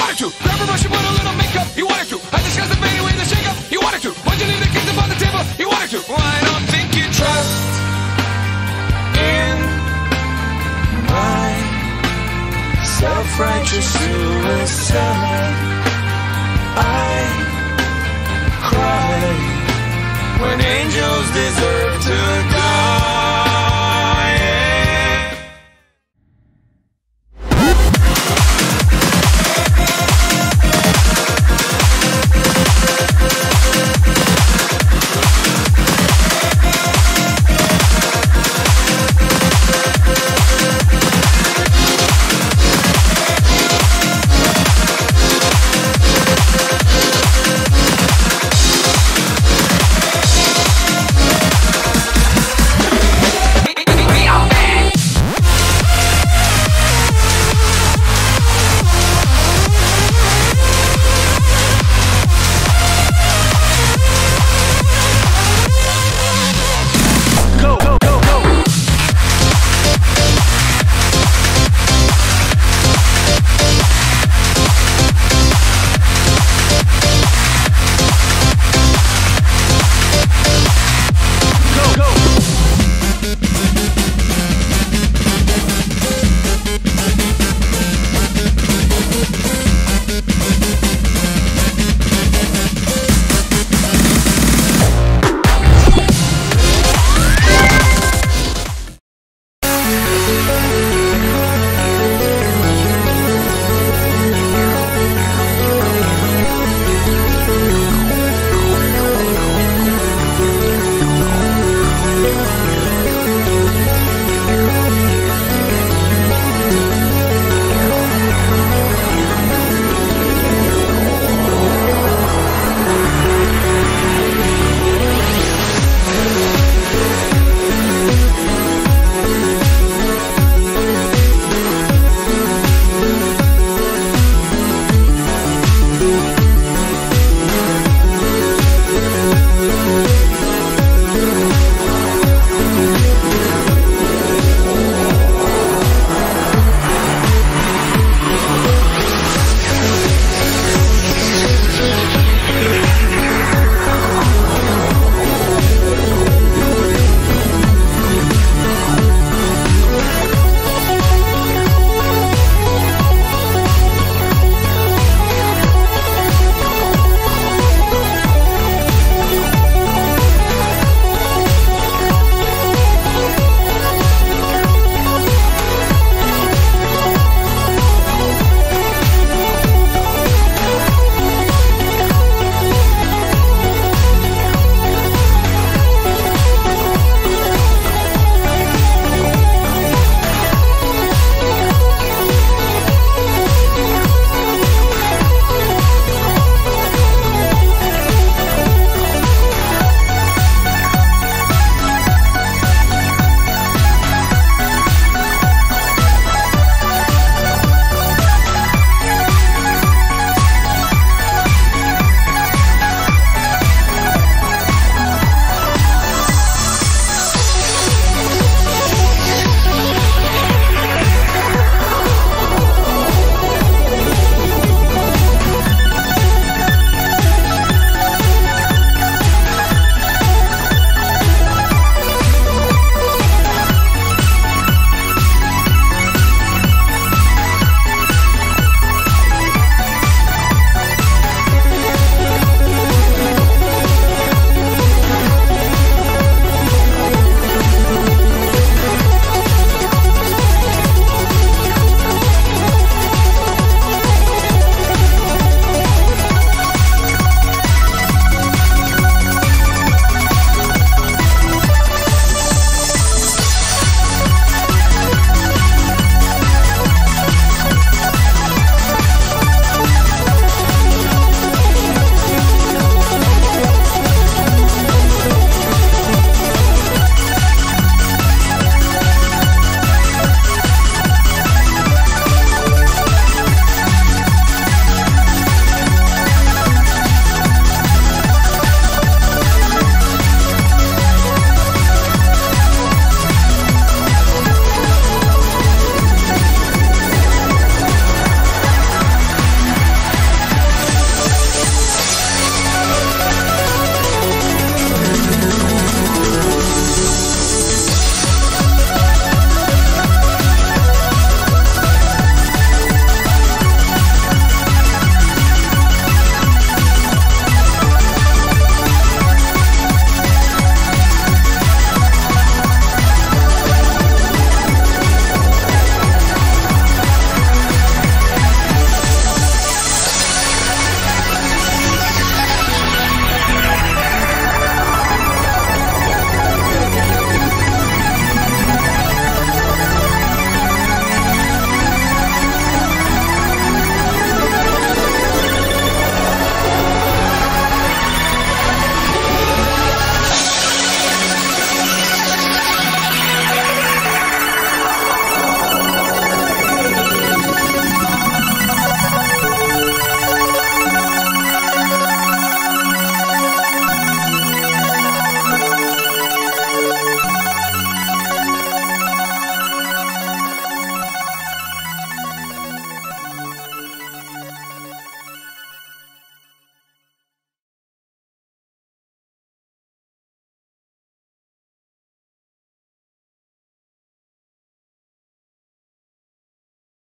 wanted to. Grab a brush and put a little makeup. You wanted to. I discussed the fade away, the shake up. You wanted to. Why'd you leave the kids upon the table? You wanted to. Well, I don't think you trust in my self-righteous suicide.